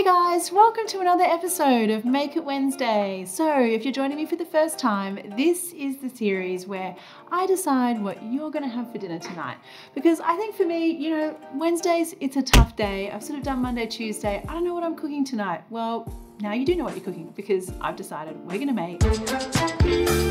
Hey guys, welcome to another episode of Make It Wednesday. So, if you're joining me for the first time, this is the series where I decide what you're going to have for dinner tonight. Because I think for me, you know, Wednesdays, it's a tough day. I've sort of done Monday, Tuesday. I don't know what I'm cooking tonight. Well, now you do know what you're cooking because I've decided we're going to make.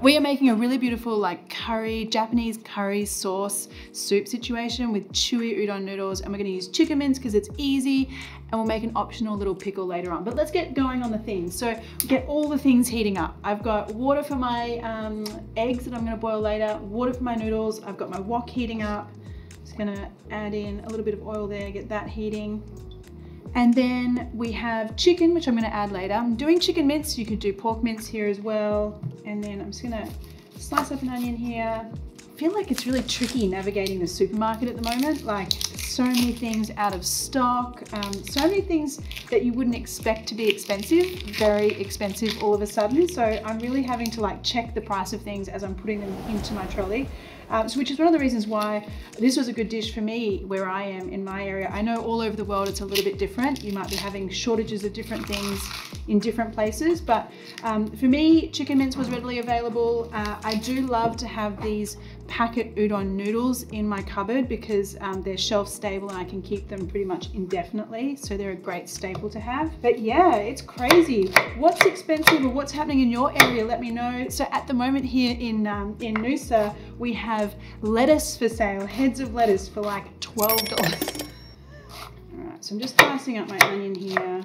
We are making a really beautiful like curry, Japanese curry sauce soup situation with chewy udon noodles and we're gonna use chicken mince because it's easy and we'll make an optional little pickle later on. But let's get going on the things. So get all the things heating up. I've got water for my um, eggs that I'm gonna boil later, water for my noodles, I've got my wok heating up. Just gonna add in a little bit of oil there, get that heating. And then we have chicken, which I'm gonna add later. I'm doing chicken mince, you could do pork mince here as well. And then I'm just gonna slice up an onion here. I feel like it's really tricky navigating the supermarket at the moment. Like so many things out of stock, um, so many things that you wouldn't expect to be expensive, very expensive all of a sudden. So I'm really having to like check the price of things as I'm putting them into my trolley. Um, so which is one of the reasons why this was a good dish for me where I am in my area. I know all over the world it's a little bit different. You might be having shortages of different things in different places, but um, for me, chicken mince was readily available. Uh, I do love to have these packet udon noodles in my cupboard because um, they're shelf stable and I can keep them pretty much indefinitely. So they're a great staple to have. But yeah, it's crazy. What's expensive or what's happening in your area? Let me know. So at the moment here in, um, in Noosa, we have lettuce for sale, heads of lettuce for like $12. All right, so I'm just slicing up my onion here.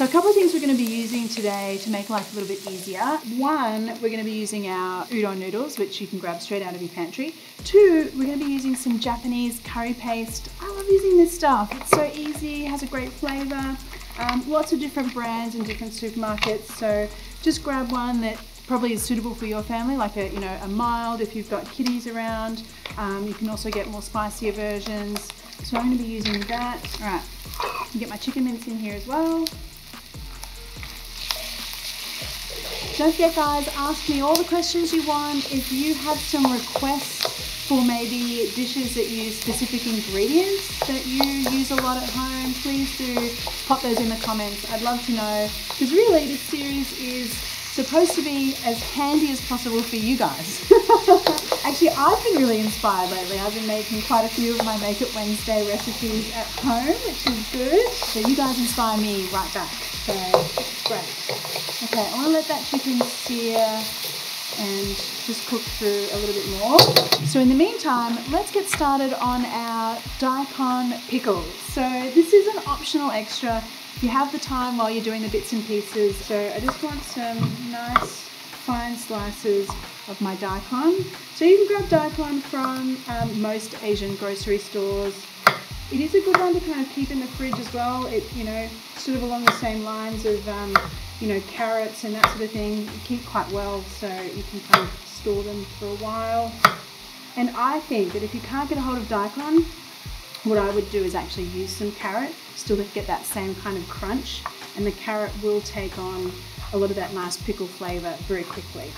So a couple of things we're going to be using today to make life a little bit easier. One, we're going to be using our udon noodles, which you can grab straight out of your pantry. Two, we're going to be using some Japanese curry paste. I love using this stuff. It's so easy, has a great flavor. Um, lots of different brands in different supermarkets. So just grab one that probably is suitable for your family, like a you know a mild if you've got kiddies around. Um, you can also get more spicier versions. So I'm going to be using that. All right, get my chicken mince in here as well. Don't forget guys, ask me all the questions you want. If you have some requests for maybe dishes that use specific ingredients that you use a lot at home, please do pop those in the comments. I'd love to know. Because really this series is supposed to be as handy as possible for you guys. Actually, I've been really inspired lately. I've been making quite a few of my Make It Wednesday recipes at home, which is good. So you guys inspire me right back. So great. Okay, I want to let that chicken sear and just cook through a little bit more. So in the meantime, let's get started on our daikon pickles. So this is an optional extra if you have the time while you're doing the bits and pieces. So I just want some nice fine slices of my daikon. So you can grab daikon from um, most Asian grocery stores. It is a good one to kind of keep in the fridge as well. It, you know, sort of along the same lines of um, you know, carrots and that sort of thing keep quite well, so you can kind of store them for a while. And I think that if you can't get a hold of daikon, what I would do is actually use some carrot, still to get that same kind of crunch, and the carrot will take on a lot of that nice pickle flavour very quickly.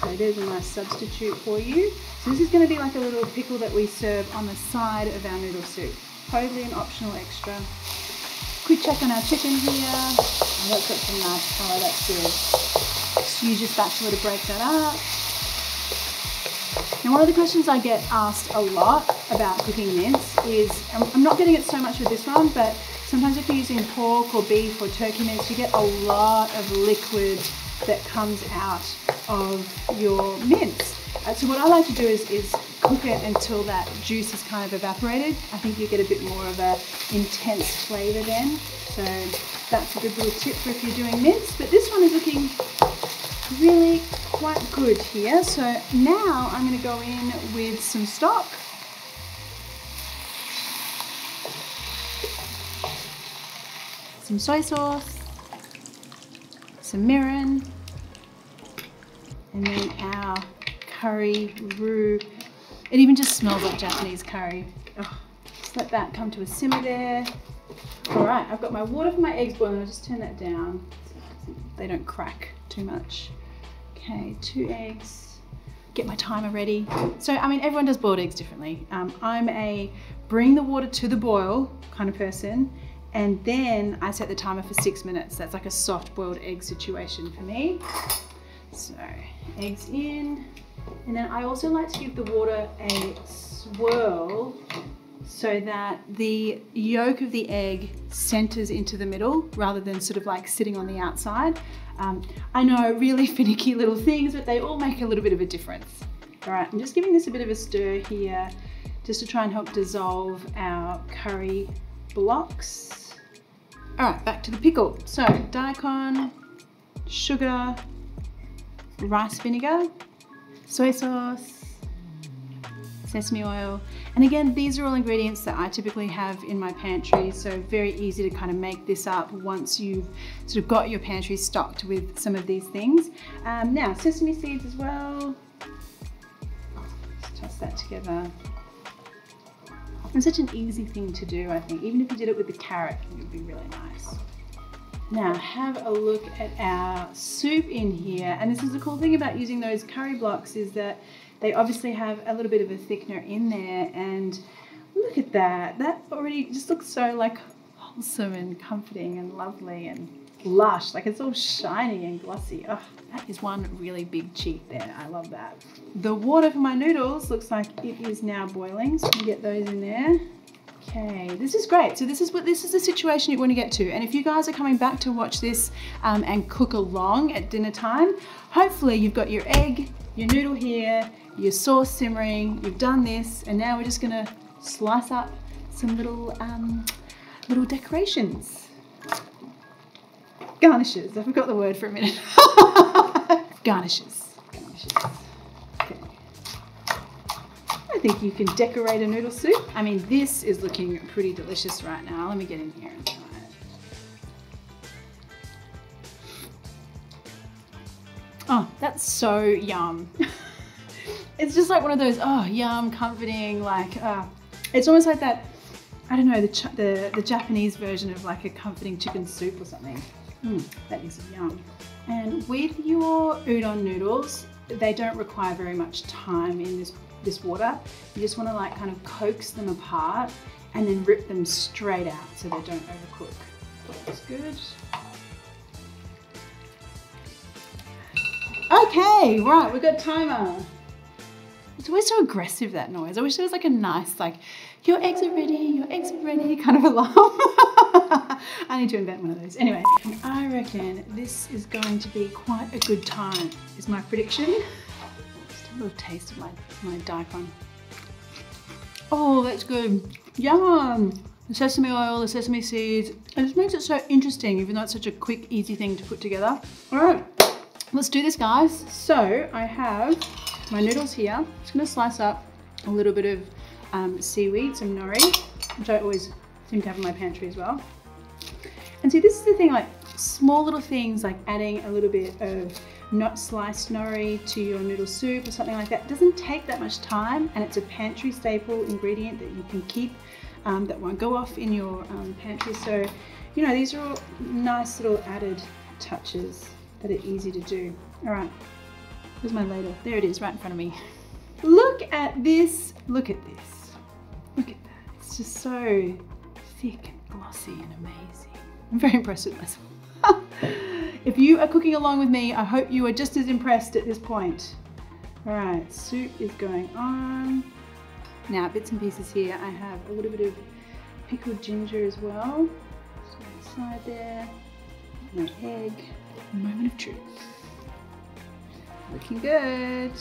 So there's a nice substitute for you. So this is going to be like a little pickle that we serve on the side of our noodle soup. Totally an optional extra. Quick check on our chicken here. Oh, that's got some nice colour, that's good. Just use your spatula to break that up. Now one of the questions I get asked a lot about cooking mince is, I'm not getting it so much with this one, but sometimes if you're using pork or beef or turkey mince, you get a lot of liquid that comes out of your mince. Uh, so what I like to do is, is cook it until that juice is kind of evaporated. I think you get a bit more of a intense flavour then. So that's a good little tip for if you're doing mince. But this one is looking really quite good here. So now I'm going to go in with some stock. Some soy sauce, some mirin, and then our curry roux it even just smells like Japanese curry. Oh, just let that come to a simmer there. All right, I've got my water for my eggs boiling. I'll just turn that down so they don't crack too much. Okay, two eggs. get my timer ready. So, I mean, everyone does boiled eggs differently. Um, I'm a bring the water to the boil kind of person, and then I set the timer for six minutes. That's like a soft boiled egg situation for me. So, eggs in, and then I also like to give the water a swirl so that the yolk of the egg centers into the middle rather than sort of like sitting on the outside. Um, I know really finicky little things, but they all make a little bit of a difference. All right, I'm just giving this a bit of a stir here just to try and help dissolve our curry blocks. All right, back to the pickle. So daikon, sugar, rice vinegar, soy sauce, sesame oil. And again, these are all ingredients that I typically have in my pantry, so very easy to kind of make this up once you've sort of got your pantry stocked with some of these things. Um, now, sesame seeds as well. Just toss that together. It's such an easy thing to do, I think. Even if you did it with the carrot, it would be really nice. Now have a look at our soup in here. And this is the cool thing about using those curry blocks is that they obviously have a little bit of a thickener in there and look at that. That already just looks so like wholesome and comforting and lovely and lush. Like it's all shiny and glossy. Oh, that is one really big cheek there. I love that. The water for my noodles looks like it is now boiling. So we get those in there. Okay, this is great. So this is what this is the situation you want to get to. And if you guys are coming back to watch this um, and cook along at dinner time, hopefully you've got your egg, your noodle here, your sauce simmering, you've done this, and now we're just gonna slice up some little, um, little decorations. Garnishes, I forgot the word for a minute. Garnishes. Garnishes. I think you can decorate a noodle soup. I mean, this is looking pretty delicious right now. Let me get in here and try it. Oh, that's so yum. it's just like one of those, oh, yum, comforting, like, uh, it's almost like that, I don't know, the, the, the Japanese version of like a comforting chicken soup or something. Mm, that is yum. And with your udon noodles, they don't require very much time in this, this water. You just wanna like kind of coax them apart and then rip them straight out so they don't overcook. That's good. Okay, right, we've got timer. It's always so aggressive, that noise. I wish there was like a nice, like, your eggs are ready, your eggs are ready kind of alarm. I need to invent one of those. Anyway, I reckon this is going to be quite a good time, is my prediction. A little taste of my, my daikon. Oh, that's good. Yum! The sesame oil, the sesame seeds. It just makes it so interesting, even though it's such a quick, easy thing to put together. All right, let's do this, guys. So I have my noodles here. I'm just gonna slice up a little bit of um, seaweed, some nori, which I always seem to have in my pantry as well. And see, this is the thing, like small little things like adding a little bit of not sliced nori to your noodle soup or something like that. It doesn't take that much time and it's a pantry staple ingredient that you can keep um, that won't go off in your um, pantry. So, you know, these are all nice little added touches that are easy to do. All right, Where's my ladle? There it is, right in front of me. Look at this. Look at this. Look at that. It's just so thick and glossy and amazing. I'm very impressed with myself. if you are cooking along with me, I hope you are just as impressed at this point. All right, soup is going on. Now, bits and pieces here. I have a little bit of pickled ginger as well. Side there. My egg. Moment of truth. Looking good.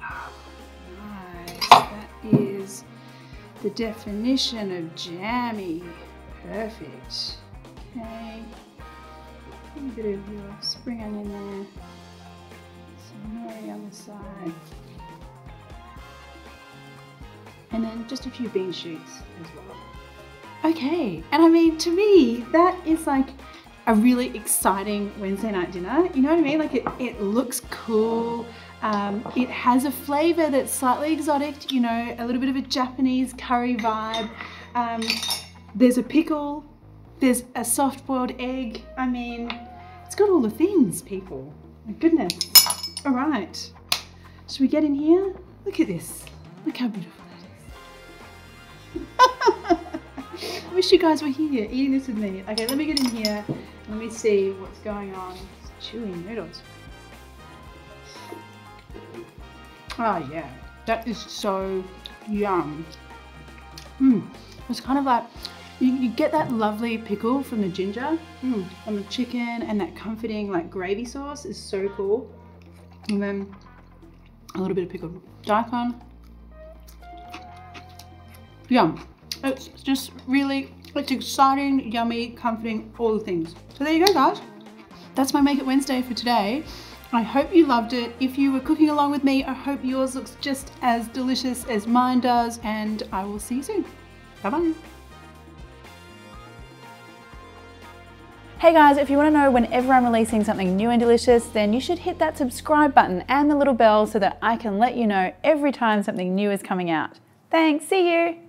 Nice. That is the definition of jammy. Perfect. Okay. A bit of your spring onion there. Some nori on the side. And then just a few bean shoots as well. Okay, and I mean, to me, that is like a really exciting Wednesday night dinner. You know what I mean? Like it, it looks cool. Um, it has a flavor that's slightly exotic, you know, a little bit of a Japanese curry vibe. Um, there's a pickle, there's a soft boiled egg. I mean, it's got all the things, people. My goodness. All right. Should we get in here? Look at this. Look how beautiful that is. I wish you guys were here eating this with me. Okay, let me get in here. Let me see what's going on. It's chewy noodles. Oh yeah, that is so yum. Mmm, it's kind of like, you, you, get that lovely pickle from the ginger mm, on the chicken and that comforting like gravy sauce is so cool. And then a little bit of pickled daikon. Yum. It's just really, it's exciting, yummy, comforting, all the things. So there you go guys. That's my Make It Wednesday for today. I hope you loved it. If you were cooking along with me, I hope yours looks just as delicious as mine does and I will see you soon. Bye-bye. Hey guys, if you want to know whenever I'm releasing something new and delicious, then you should hit that subscribe button and the little bell so that I can let you know every time something new is coming out. Thanks, see you!